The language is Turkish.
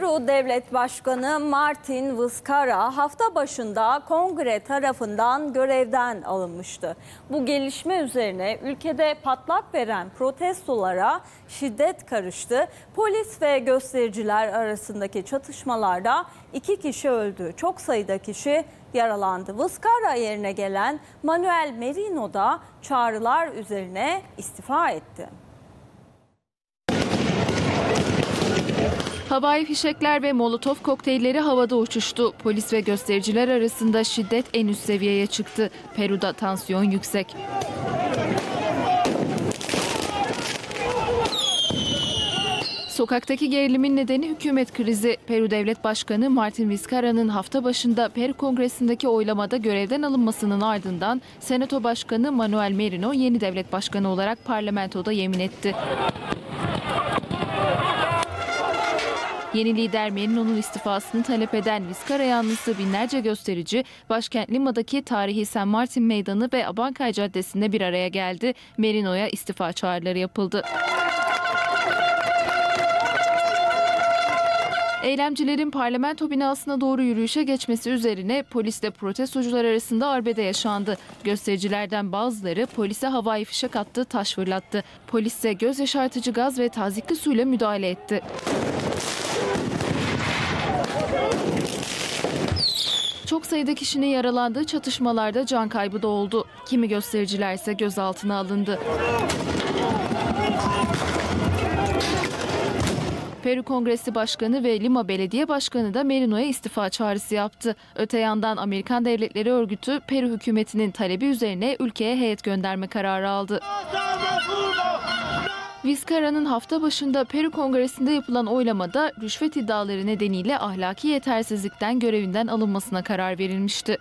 Peru Devlet Başkanı Martin Vizcarra hafta başında kongre tarafından görevden alınmıştı. Bu gelişme üzerine ülkede patlak veren protestolara şiddet karıştı. Polis ve göstericiler arasındaki çatışmalarda iki kişi öldü. Çok sayıda kişi yaralandı. Vizcarra yerine gelen Manuel Merino da çağrılar üzerine istifa etti. Havai fişekler ve molotof kokteylleri havada uçuştu. Polis ve göstericiler arasında şiddet en üst seviyeye çıktı. Peru'da tansiyon yüksek. Sokaktaki gerilimin nedeni hükümet krizi. Peru Devlet Başkanı Martin Vizcarra'nın hafta başında Peru Kongresi'ndeki oylamada görevden alınmasının ardından Senato Başkanı Manuel Merino yeni devlet başkanı olarak parlamentoda yemin etti. Yeni lider Merino'nun istifasını talep eden Vizcarra yanlısı binlerce gösterici başkent Lima'daki tarihi San Martin Meydanı ve Abancay Caddesi'nde bir araya geldi. Merino'ya istifa çağrıları yapıldı. Eylemcilerin parlamento binasına doğru yürüyüşe geçmesi üzerine polisle protestocular arasında arbede yaşandı. Göstericilerden bazıları polise havai fişek attı, taş fırlattı. Polis ise göz yaşartıcı gaz ve tazikli suyla müdahale etti. Çok sayıda kişinin yaralandığı çatışmalarda can kaybı da oldu. Kimi göstericiler ise gözaltına alındı. Peru Kongresi Başkanı ve Lima Belediye Başkanı da Merino'ya istifa çağrısı yaptı. Öte yandan Amerikan Devletleri Örgütü Peru hükümetinin talebi üzerine ülkeye heyet gönderme kararı aldı. Vizcarra'nın hafta başında Peru Kongresi'nde yapılan oylamada rüşvet iddiaları nedeniyle ahlaki yetersizlikten görevinden alınmasına karar verilmişti.